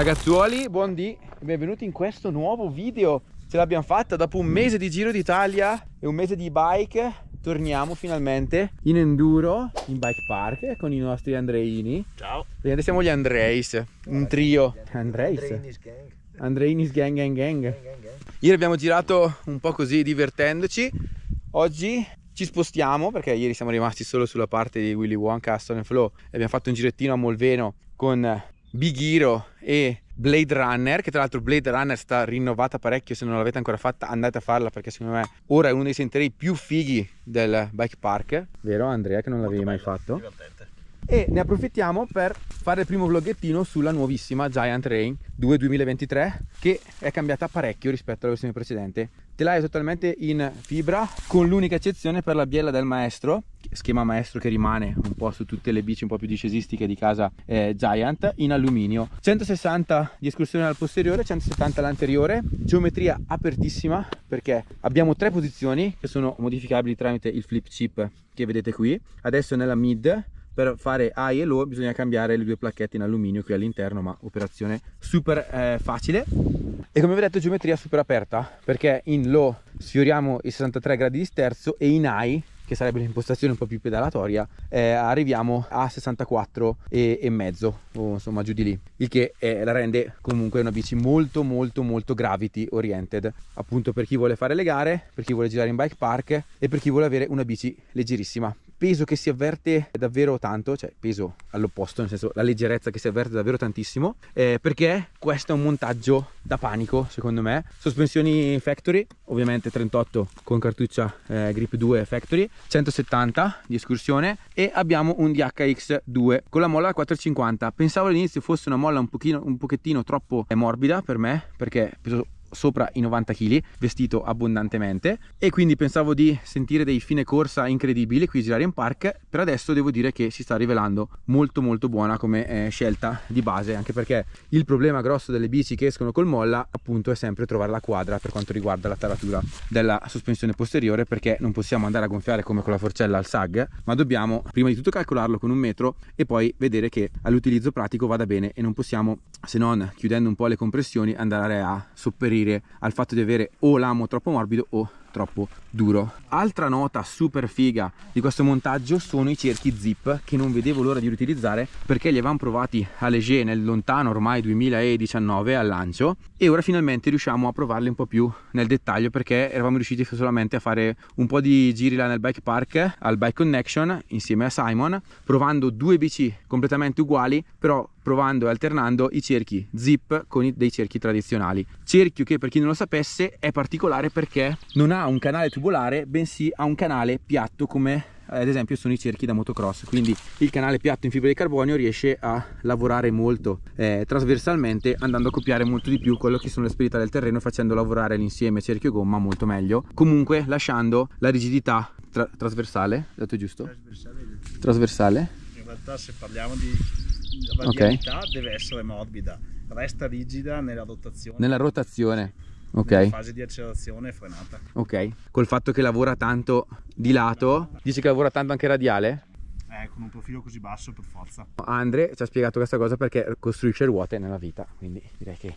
Ragazzuoli, buondì, benvenuti in questo nuovo video. Ce l'abbiamo fatta dopo un mese di Giro d'Italia e un mese di bike. Torniamo finalmente in enduro, in bike park con i nostri Andreini. Ciao. Praticamente siamo gli Andreis, un trio. Andreis? Andreinis gang. Andreinis gang gang gang. Gang, gang, gang. Ieri abbiamo girato un po' così divertendoci. Oggi ci spostiamo perché ieri siamo rimasti solo sulla parte di Willy Wonka, Castle and Flow e abbiamo fatto un girettino a Molveno con Big Hero e Blade Runner che tra l'altro Blade Runner sta rinnovata parecchio se non l'avete ancora fatta andate a farla perché secondo me ora è uno dei sentieri più fighi del bike park. Vero Andrea che non l'avevi mai fatto? Divertente. e ne approfittiamo per fare il primo vloggettino sulla nuovissima Giant Rain 2 2023 che è cambiata parecchio rispetto alla versione precedente telaio totalmente in fibra con l'unica eccezione per la biella del maestro schema maestro che rimane un po' su tutte le bici un po' più discesistiche di casa eh, Giant in alluminio. 160 di escursione al posteriore 170 all'anteriore geometria apertissima perché abbiamo tre posizioni che sono modificabili tramite il flip chip che vedete qui. Adesso nella mid per fare high e low bisogna cambiare le due placchette in alluminio qui all'interno ma operazione super eh, facile. E come vi ho detto geometria super aperta perché in low sfioriamo i 63 gradi di sterzo e in high che sarebbe l'impostazione un po' più pedalatoria eh, arriviamo a 64 e, e mezzo o insomma giù di lì il che eh, la rende comunque una bici molto molto molto gravity oriented appunto per chi vuole fare le gare per chi vuole girare in bike park e per chi vuole avere una bici leggerissima peso che si avverte davvero tanto, cioè peso all'opposto, nel senso la leggerezza che si avverte davvero tantissimo, eh, perché questo è un montaggio da panico secondo me. Sospensioni factory, ovviamente 38 con cartuccia eh, grip 2 factory, 170 di escursione e abbiamo un DHX2 con la molla 450. Pensavo all'inizio fosse una molla un, pochino, un pochettino troppo eh, morbida per me, perché peso sopra i 90 kg vestito abbondantemente. E quindi pensavo di sentire dei fine corsa incredibili qui girare in park. Per adesso devo dire che si sta rivelando molto molto buona come eh, scelta di base anche perché il problema grosso delle bici che escono col molla appunto è sempre trovare la quadra per quanto riguarda la taratura della sospensione posteriore perché non possiamo andare a gonfiare come con la forcella al sag ma dobbiamo prima di tutto calcolarlo con un metro e poi vedere che all'utilizzo pratico vada bene e non possiamo se non chiudendo un po' le compressioni andare a sopperire al fatto di avere o l'amo troppo morbido o troppo duro. Altra nota super figa di questo montaggio sono i cerchi zip che non vedevo l'ora di riutilizzare perché li avevamo provati a Leger nel lontano ormai 2019 al lancio e ora finalmente riusciamo a provarli un po' più nel dettaglio perché eravamo riusciti solamente a fare un po' di giri là nel bike park al bike connection insieme a Simon provando due bici completamente uguali però provando e alternando i cerchi zip con dei cerchi tradizionali. Cerchio che per chi non lo sapesse è particolare perché non ha un canale tubolare bensì ha un canale piatto come ad esempio sono i cerchi da motocross quindi il canale piatto in fibra di carbonio riesce a lavorare molto eh, trasversalmente andando a copiare molto di più quello che sono le asperità del terreno e facendo lavorare l'insieme cerchio gomma molto meglio comunque lasciando la rigidità tra trasversale detto giusto? Trasversale. trasversale In realtà se parliamo di radialità deve essere morbida, resta rigida nella rotazione. nella rotazione nella ok fase di accelerazione e frenata. ok col fatto che lavora tanto di lato dici che lavora tanto anche radiale? Eh, con un profilo così basso per forza. Andre ci ha spiegato questa cosa perché costruisce ruote nella vita, quindi direi che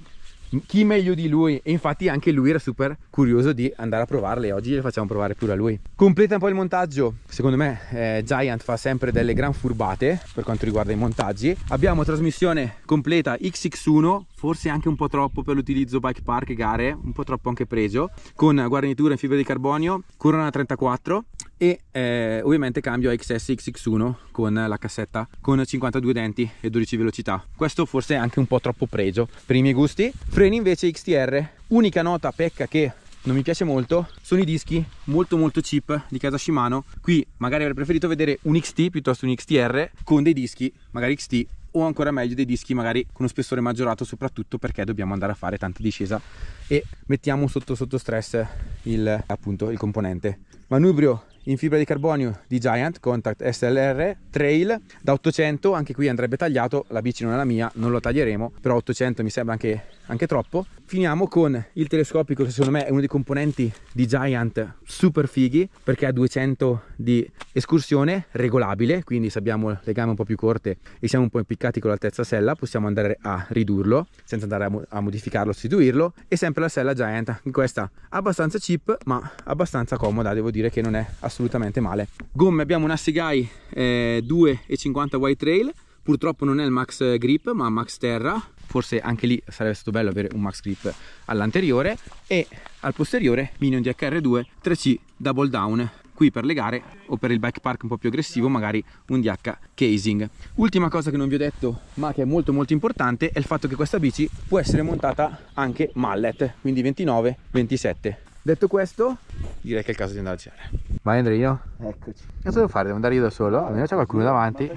chi meglio di lui? E infatti anche lui era super curioso di andare a provarle. Oggi le facciamo provare pure a lui. Completa un po' il montaggio. Secondo me eh, Giant fa sempre delle gran furbate per quanto riguarda i montaggi. Abbiamo trasmissione completa XX1 forse anche un po' troppo per l'utilizzo bike park gare un po' troppo anche preso con guarnitura in fibra di carbonio corona 34 e eh, ovviamente cambio a XS XX1 con la cassetta con 52 denti e 12 velocità. Questo forse è anche un po' troppo pregio per i miei gusti. Freni invece XTR unica nota pecca che non mi piace molto sono i dischi molto molto cheap di casa Shimano. Qui magari avrei preferito vedere un XT piuttosto un XTR con dei dischi magari XT o ancora meglio dei dischi magari con uno spessore maggiorato soprattutto perché dobbiamo andare a fare tanta discesa e mettiamo sotto sotto stress il appunto il componente manubrio in fibra di carbonio di Giant Contact SLR Trail da 800 anche qui andrebbe tagliato la bici non è la mia non lo taglieremo però 800 mi sembra anche, anche troppo. Finiamo con il telescopico che secondo me è uno dei componenti di Giant super fighi perché ha 200 di escursione regolabile quindi se abbiamo le gambe un po' più corte e siamo un po' impiccati con l'altezza sella possiamo andare a ridurlo senza andare a, mo a modificarlo sostituirlo e sempre la sella Giant. Questa abbastanza cheap ma abbastanza comoda devo dire che non è assolutamente assolutamente male. Gomme abbiamo una Segai eh, 2,50 White Trail. Purtroppo non è il Max Grip ma Max Terra. Forse anche lì sarebbe stato bello avere un Max Grip all'anteriore. E al posteriore Minion DHR2 3C Double Down. Qui per le gare o per il bike park un po' più aggressivo magari un DH casing. Ultima cosa che non vi ho detto ma che è molto molto importante è il fatto che questa bici può essere montata anche mallet. Quindi 29 27 detto questo direi che è il caso di andare a girare vai Andrino eccoci. Cosa devo fare? devo andare io da solo? almeno c'è qualcuno davanti.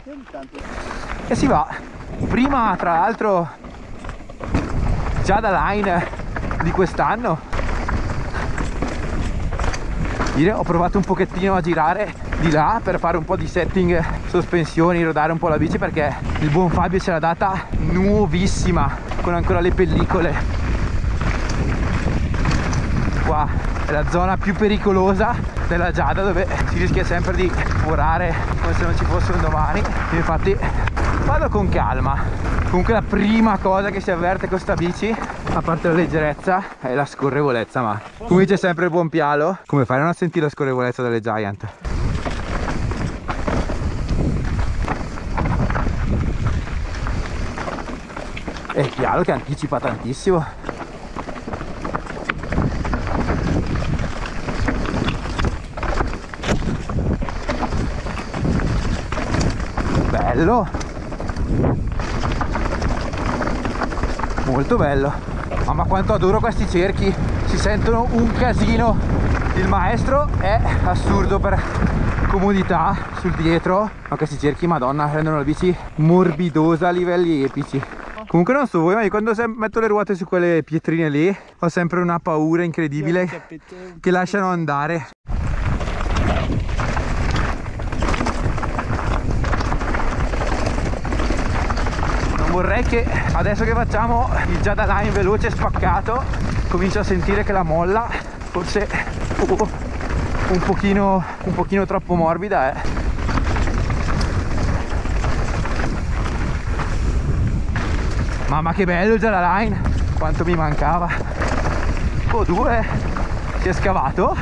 e si va prima tra l'altro già da line di quest'anno. Ho provato un pochettino a girare di là per fare un po' di setting sospensioni rodare un po' la bici perché il buon Fabio ce l'ha data nuovissima con ancora le pellicole. Qua è la zona più pericolosa della Giada dove si rischia sempre di forare come se non ci fosse un domani infatti vado con calma. Comunque la prima cosa che si avverte con sta bici a parte la leggerezza è la scorrevolezza ma come dice sempre il buon Pialo come fai a non sentire la scorrevolezza delle Giant? E Pialo che anticipa tantissimo bello. Molto bello. Mamma quanto adoro questi cerchi. Si sentono un casino. Il maestro è assurdo per comodità sul dietro. Ma questi cerchi madonna rendono la bici morbidosa a livelli epici. Comunque non so voi ma io quando metto le ruote su quelle pietrine lì ho sempre una paura incredibile che lasciano andare vorrei che adesso che facciamo il già da line veloce spaccato comincio a sentire che la molla forse oh, un, pochino, un pochino troppo morbida eh. mamma che bello già da line quanto mi mancava. Oh due si è scavato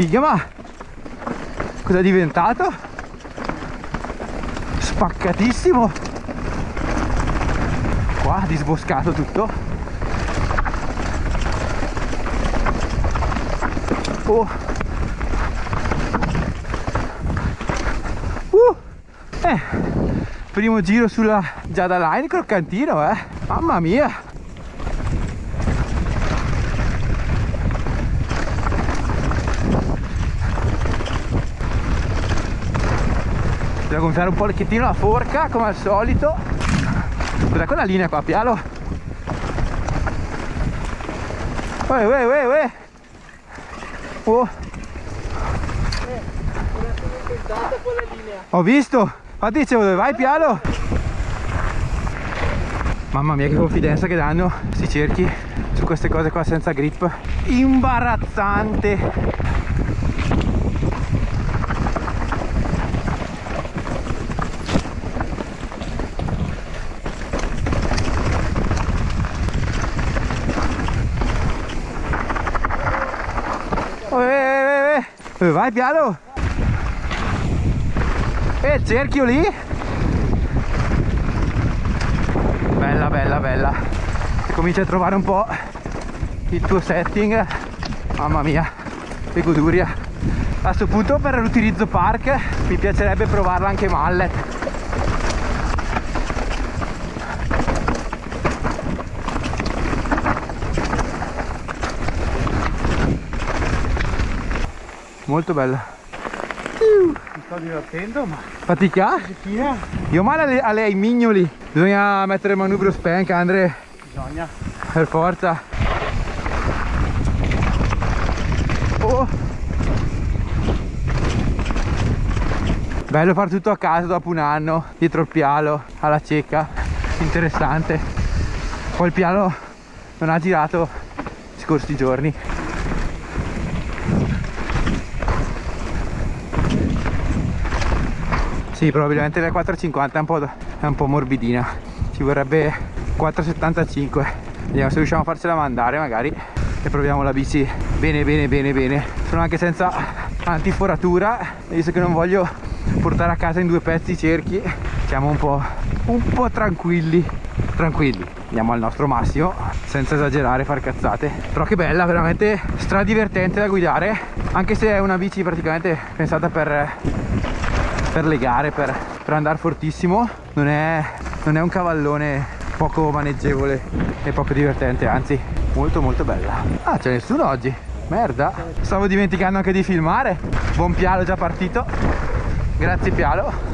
Figa ma cosa è diventato? Spaccatissimo. Qua disboscato tutto. Oh. Uh. Eh Primo giro sulla Giada Line croccantino eh. Mamma mia Devo gonfiare un po' pochettino la forca come al solito Cos'è quella linea qua, Pialo? Uè, uè, uè, uè oh. Ho visto Infatti dicevo dove vai Pialo? Mamma mia che confidenza che danno si cerchi su queste cose qua senza grip Imbarazzante Dove vai piano? E il cerchio lì? Bella, bella, bella. Se cominci a trovare un po' il tuo setting, mamma mia, che goduria. A questo punto per l'utilizzo park mi piacerebbe provarla anche mallet. Molto bella sto divertendo, ma Fatica? Io male alle, alle- ai mignoli. Bisogna mettere il manubrio spank, Andre, bisogna. per forza. Oh. Bello fare tutto a casa dopo un anno, dietro il piano, alla cieca. Interessante. Poi il piano non ha girato scorsi giorni. Sì, probabilmente la 450 è un po', è un po' morbidina. Ci vorrebbe 475. Vediamo se riusciamo a farcela mandare magari. E proviamo la bici bene bene bene bene. Sono anche senza antiforatura, visto che non voglio portare a casa in due pezzi i cerchi. Siamo un po', un po' tranquilli. Tranquilli. Andiamo al nostro massimo, senza esagerare, far cazzate. Però che bella, veramente stradivertente da guidare. Anche se è una bici praticamente pensata per per le gare, per, per andare fortissimo, non è, non è un cavallone poco maneggevole e poco divertente, anzi molto molto bella. Ah, c'è nessuno oggi, merda. Stavo dimenticando anche di filmare. Buon pialo già partito. Grazie pialo.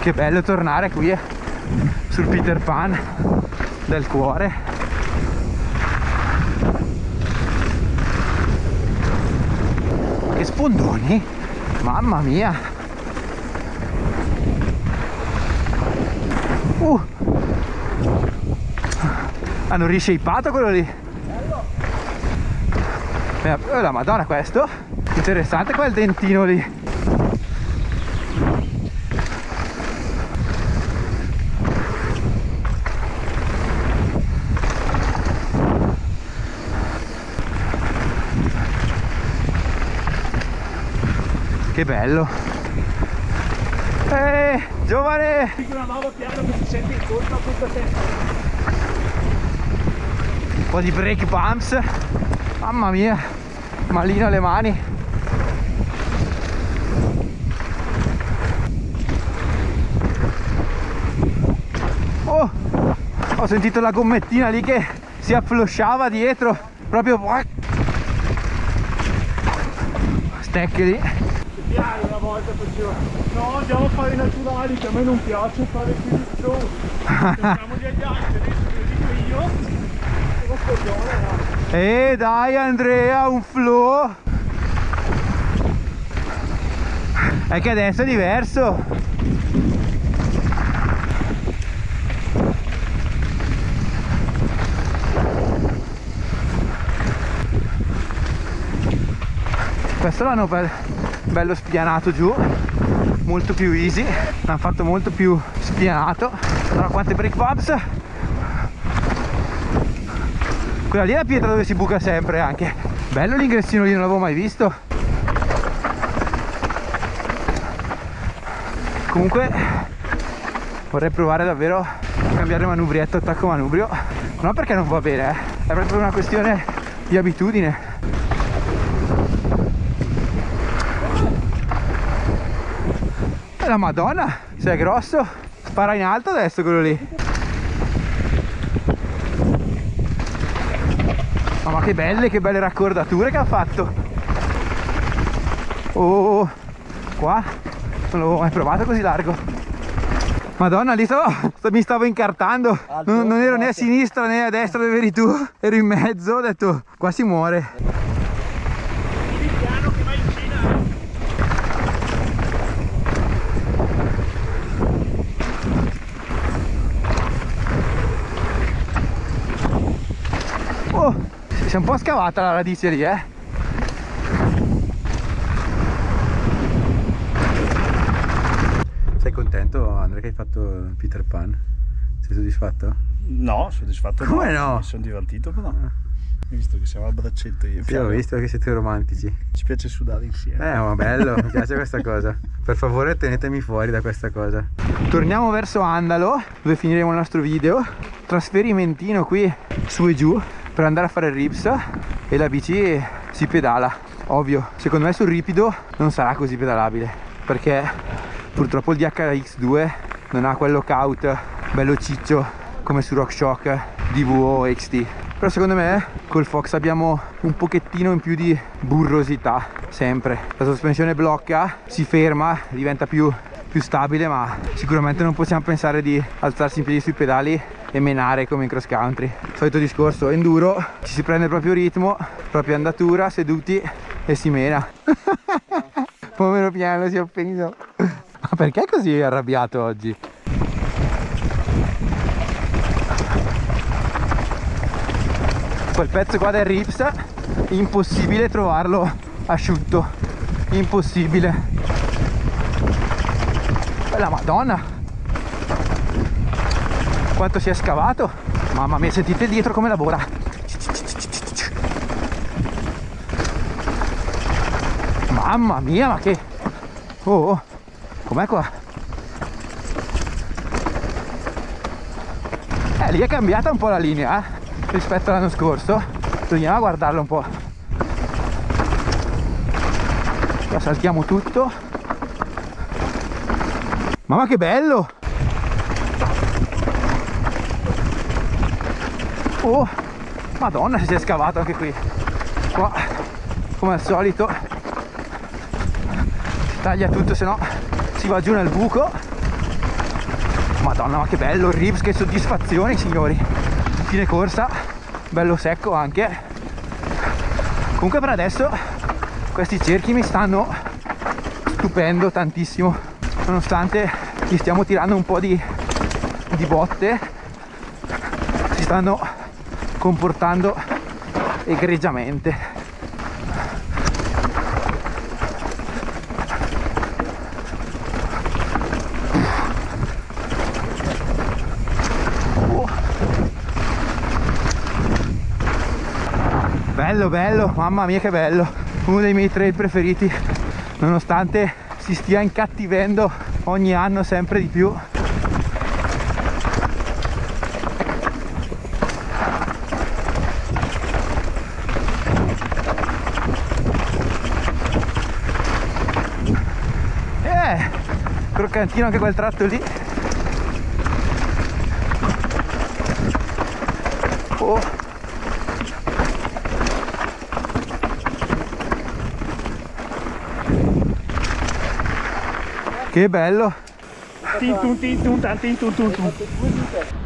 Che bello tornare qui eh, sul Peter Pan del cuore. Che spondoni mamma mia. Uh. hanno rishapeato quello lì. Eh, la madonna questo. Interessante quel dentino lì Che bello. Eh, giovane! Un po' di brake bumps. Mamma mia, malino alle mani. Oh, ho sentito la gommettina lì che si afflosciava dietro. Proprio... Stecche lì. Piano una volta facevo. No, andiamo a fare i naturali, che a me non piace fare di show. Facciamo gli altri, adesso lo dico io. Sono coglione, no? E dai Andrea, un flow. È che adesso è diverso. Questo l'hanno be- bello spianato giù, molto più easy, l'hanno fatto molto più spianato. Però quante brake bumps quella lì è la pietra dove si buca sempre anche. Bello l'ingressino lì, non l'avevo mai visto. Comunque vorrei provare davvero a cambiare manubrietto, attacco manubrio. Non perché non va bene, eh. è proprio una questione di abitudine. E la madonna, se è grosso, spara in alto adesso quello lì. Ma, ma che belle, che belle raccordature che ha fatto. Oh, qua non l'avevo mai provato così largo. Madonna, lì stavo, mi stavo incartando. Non, non ero né a sinistra né a destra dove eri tu. Ero in mezzo, ho detto, qua si muore. Il piano che va in Cina. Oh, si è un po' scavata la radice lì, eh. Sei contento, Andrea, che hai fatto Peter Pan? Sei soddisfatto? No, soddisfatto Come no? Mi sono divertito però. Hai visto che siamo al braccetto io. e Sì, ho visto che siete romantici. Ci piace sudare insieme. Eh, ma bello, mi piace questa cosa. Per favore tenetemi fuori da questa cosa. Torniamo verso Andalo, dove finiremo il nostro video. Trasferimentino qui su e giù per andare a fare il rips e la bici si pedala. Ovvio, secondo me sul ripido non sarà così pedalabile perché purtroppo il DHX2 non ha quel lockout bello ciccio come su RockShox DVO XT però secondo me col Fox abbiamo un pochettino in più di burrosità sempre la sospensione blocca si ferma diventa più, più stabile ma sicuramente non possiamo pensare di alzarsi in piedi sui pedali e menare come in cross country. Solito discorso enduro ci si prende il proprio ritmo propria andatura seduti e si mena. Povero piano si è offeso. Ma perché è così arrabbiato oggi? quel pezzo qua del rips impossibile trovarlo asciutto. Impossibile. La madonna quanto si è scavato. Mamma mia sentite dietro come lavora. Mamma mia ma che oh, oh. com'è qua? Eh lì è cambiata un po' la linea eh rispetto all'anno scorso. A guardarlo un po' la saltiamo tutto. Mamma che bello oh madonna si è scavato anche qui. Qua come al solito si taglia tutto se no si va giù nel buco. Madonna ma che bello il ribs che soddisfazione signori. Fine corsa bello secco anche. Comunque per adesso questi cerchi mi stanno stupendo tantissimo nonostante gli stiamo tirando un po' di, di botte. Si stanno comportando egregiamente. Bello bello mamma mia che bello. Uno dei miei trail preferiti nonostante si stia incattivendo ogni anno sempre di più eh croccantino anche quel tratto lì. Oh. Che bello!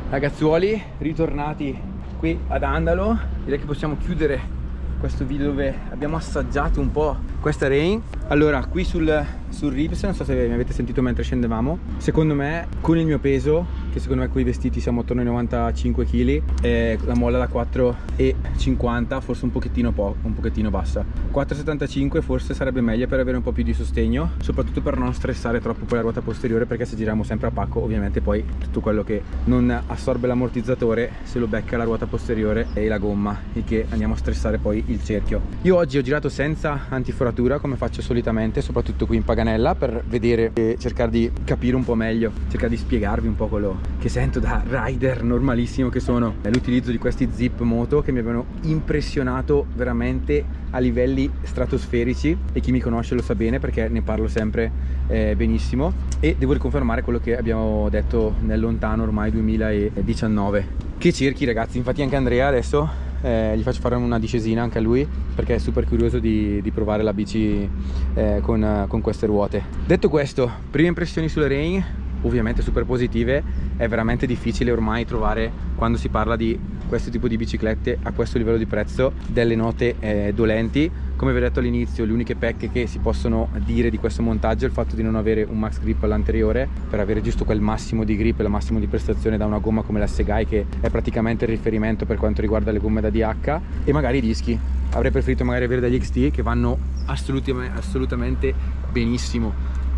Ragazzuoli, ritornati qui ad Andalo, direi che possiamo chiudere questo video dove abbiamo assaggiato un po' questa rain allora qui sul, sul ribs non so se mi avete sentito mentre scendevamo. Secondo me con il mio peso che secondo me con i vestiti siamo attorno ai 95 kg la molla da 4,50 forse un pochettino, po un pochettino bassa. 4,75 forse sarebbe meglio per avere un po' più di sostegno soprattutto per non stressare troppo poi la ruota posteriore perché se giriamo sempre a pacco ovviamente poi tutto quello che non assorbe l'ammortizzatore se lo becca la ruota posteriore e la gomma e che andiamo a stressare poi il cerchio. Io oggi ho girato senza antiforatura come faccio solitamente soprattutto qui in Paganella per vedere e cercare di capire un po' meglio cercare di spiegarvi un po' quello che sento da rider normalissimo che sono. L'utilizzo di questi zip moto che mi avevano impressionato veramente a livelli stratosferici e chi mi conosce lo sa bene perché ne parlo sempre eh, benissimo. E devo riconfermare quello che abbiamo detto nel lontano ormai 2019 che cerchi ragazzi infatti anche Andrea adesso eh, gli faccio fare una discesina anche a lui perché è super curioso di, di provare la bici eh, con, con queste ruote. Detto questo prime impressioni sulle Rain ovviamente super positive. È veramente difficile ormai trovare quando si parla di questo tipo di biciclette a questo livello di prezzo delle note eh, dolenti come vi ho detto all'inizio le uniche pecche che si possono dire di questo montaggio è il fatto di non avere un max grip all'anteriore. Per avere giusto quel massimo di grip e il massimo di prestazione da una gomma come la Segai che è praticamente il riferimento per quanto riguarda le gomme da DH e magari i dischi. Avrei preferito magari avere degli XT che vanno assolutamente, assolutamente benissimo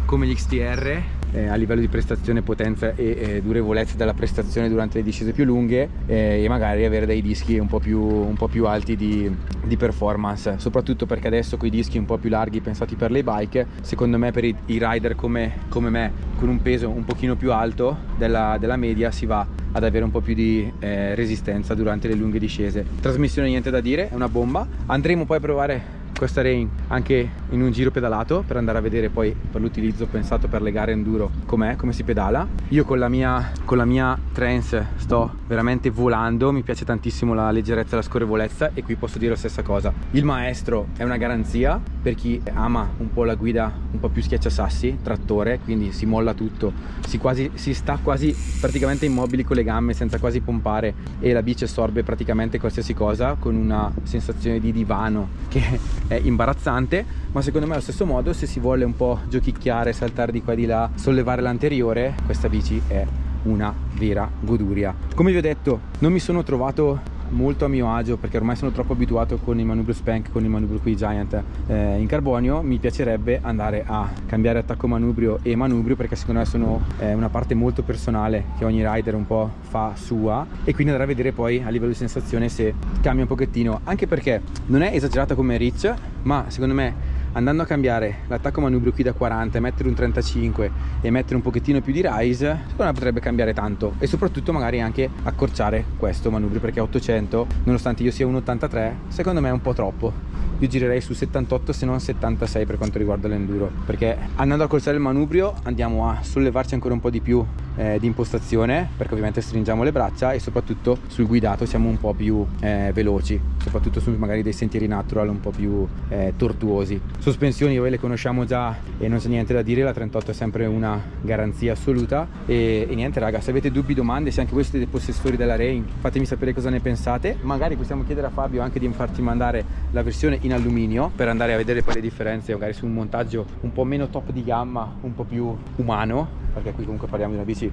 come gli XTR eh, a livello di prestazione, potenza e eh, durevolezza della prestazione durante le discese più lunghe eh, e magari avere dei dischi un po' più, un po più alti di, di, performance. Soprattutto perché adesso con i dischi un po' più larghi pensati per le bike secondo me per i, i rider come, come, me con un peso un pochino più alto della, della media si va ad avere un po' più di eh, resistenza durante le lunghe discese. Trasmissione niente da dire è una bomba. Andremo poi a provare questa Rain anche in un giro pedalato per andare a vedere poi per l'utilizzo pensato per le gare enduro com'è, come si pedala. Io con la mia, con la mia Trance sto veramente volando, mi piace tantissimo la leggerezza e la scorrevolezza e qui posso dire la stessa cosa. Il maestro è una garanzia per chi ama un po' la guida un po' più schiacciasassi, trattore, quindi si molla tutto, si, quasi, si sta quasi praticamente immobili con le gambe senza quasi pompare e la bici assorbe praticamente qualsiasi cosa con una sensazione di divano che è imbarazzante ma secondo me allo stesso modo se si vuole un po' giochicchiare, saltare di qua e di là, sollevare l'anteriore questa bici è una vera goduria. Come vi ho detto non mi sono trovato molto a mio agio perché ormai sono troppo abituato con i manubrio spank con i manubrio qui giant eh, in carbonio. Mi piacerebbe andare a cambiare attacco manubrio e manubrio perché secondo me sono eh, una parte molto personale che ogni rider un po' fa sua. E quindi andare a vedere poi a livello di sensazione se cambia un pochettino. Anche perché non è esagerata come Rich ma secondo me andando a cambiare l'attacco manubrio qui da 40 mettere un 35 e mettere un pochettino più di rise secondo me potrebbe cambiare tanto e soprattutto magari anche accorciare questo manubrio perché 800 nonostante io sia un 83 secondo me è un po' troppo io girerei su 78 se non 76 per quanto riguarda l'enduro perché andando a accorciare il manubrio andiamo a sollevarci ancora un po' di più eh, di impostazione perché ovviamente stringiamo le braccia e soprattutto sul guidato siamo un po' più eh, veloci soprattutto su magari dei sentieri natural un po' più eh, tortuosi. Sospensioni voi le conosciamo già e non c'è niente da dire la 38 è sempre una garanzia assoluta. E, e niente raga se avete dubbi domande se anche voi siete possessori della Rain fatemi sapere cosa ne pensate. Magari possiamo chiedere a Fabio anche di farti mandare la versione in alluminio per andare a vedere poi le differenze magari su un montaggio un po' meno top di gamma un po' più umano perché qui comunque parliamo di una bici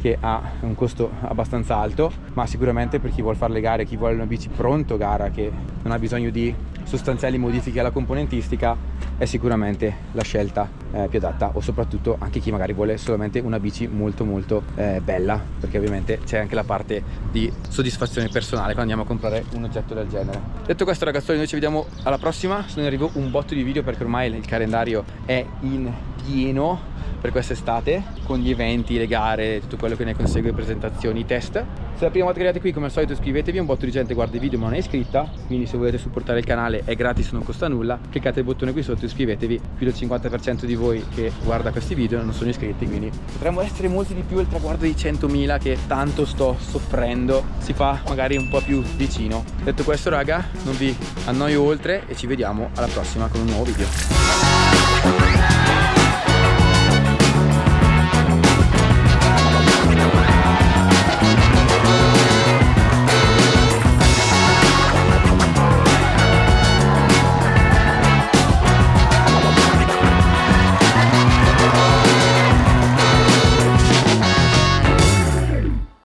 che ha un costo abbastanza alto ma sicuramente per chi vuole fare le gare chi vuole una bici pronto gara che non ha bisogno di sostanziali modifiche alla componentistica è sicuramente la scelta eh, più adatta o soprattutto anche chi magari vuole solamente una bici molto molto eh, bella perché ovviamente c'è anche la parte di soddisfazione personale quando andiamo a comprare un oggetto del genere detto questo ragazzoli noi ci vediamo alla prossima se ne arrivo un botto di video perché ormai il calendario è in pieno per quest'estate con gli eventi, le gare, tutto quello che ne consegue, presentazioni, test. Se è la prima volta che arrivate qui come al solito iscrivetevi, un botto di gente guarda i video ma non è iscritta, quindi se volete supportare il canale è gratis, non costa nulla, cliccate il bottone qui sotto, iscrivetevi, più del 50% di voi che guarda questi video non sono iscritti, quindi potremmo essere molti di più il traguardo di 100.000 che tanto sto soffrendo, si fa magari un po' più vicino. Detto questo raga, non vi annoio oltre e ci vediamo alla prossima con un nuovo video.